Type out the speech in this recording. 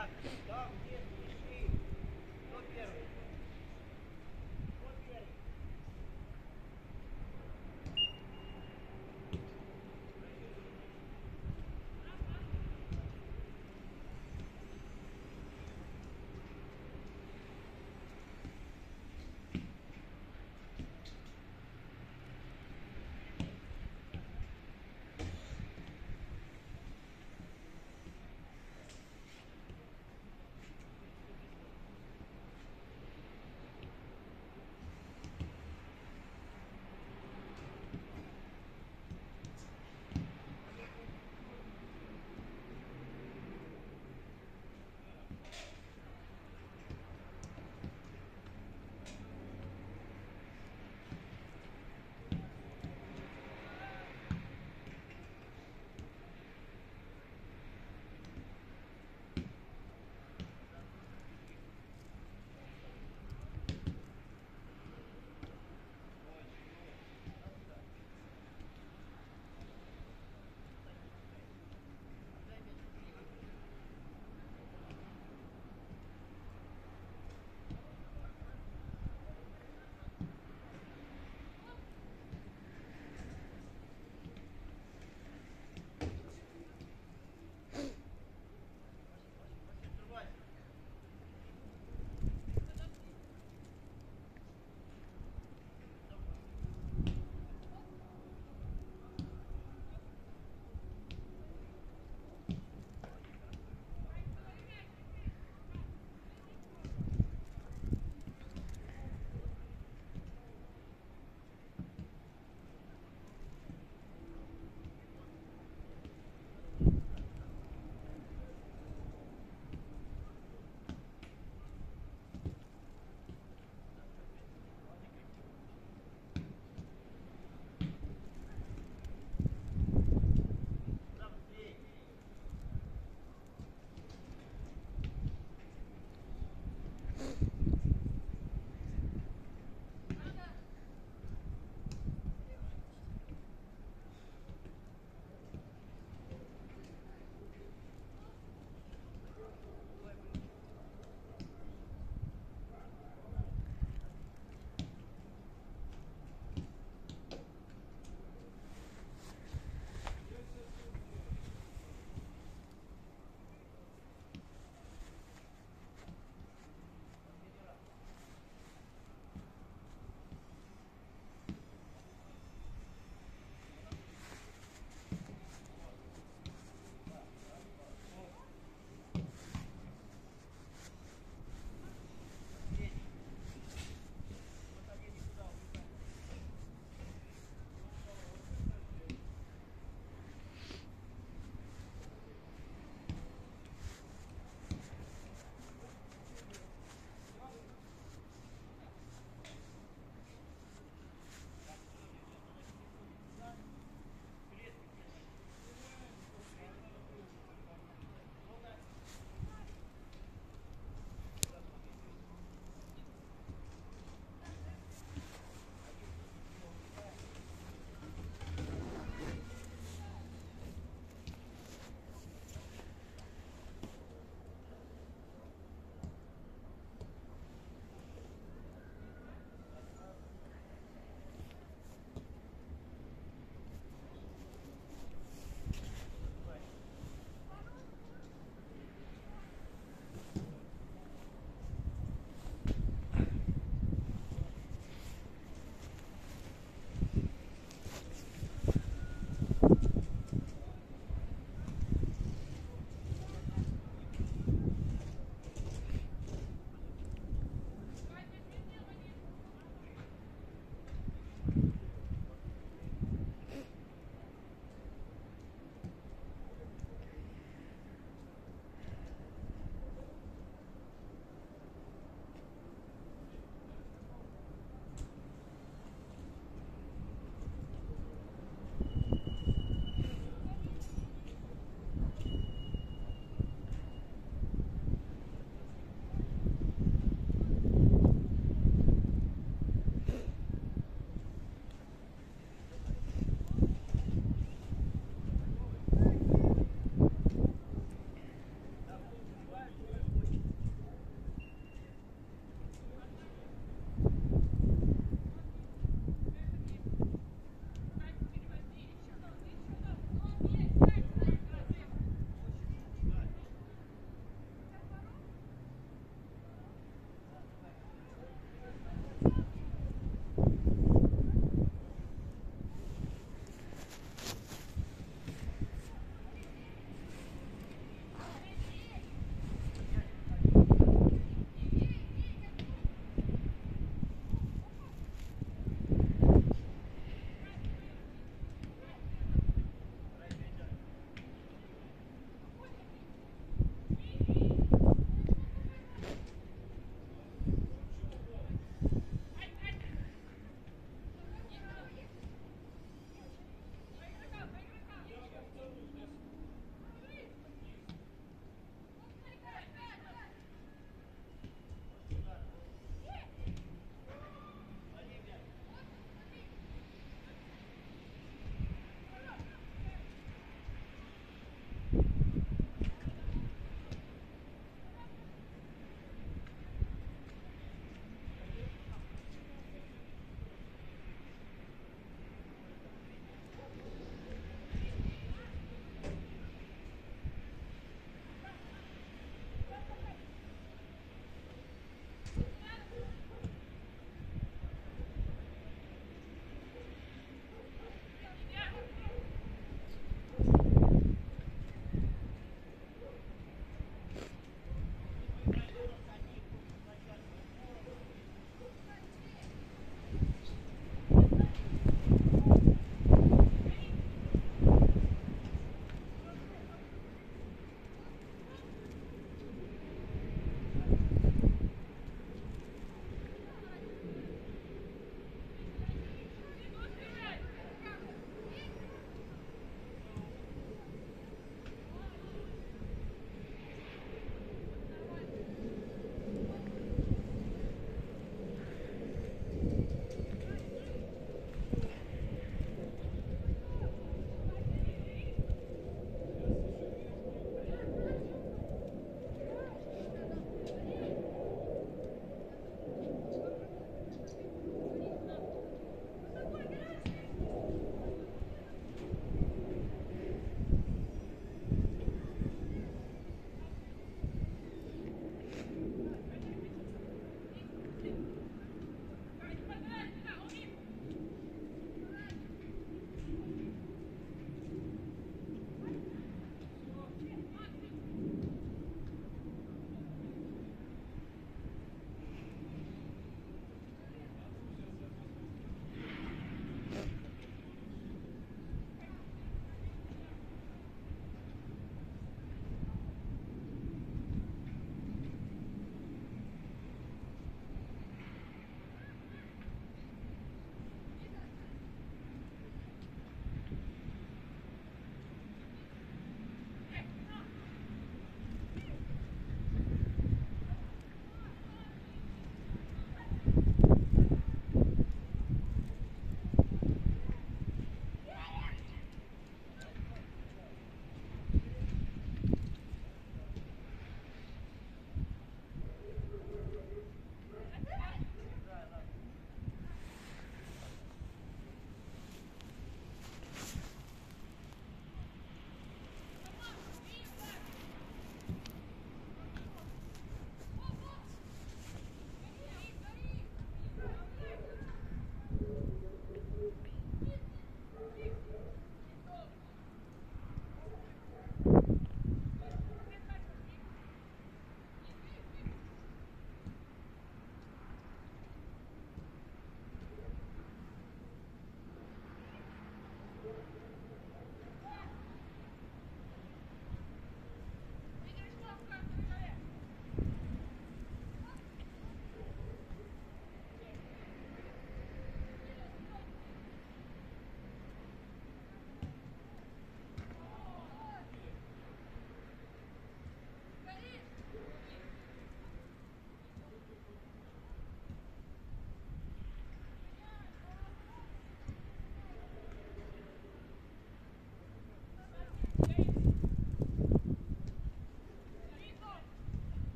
Back, stop.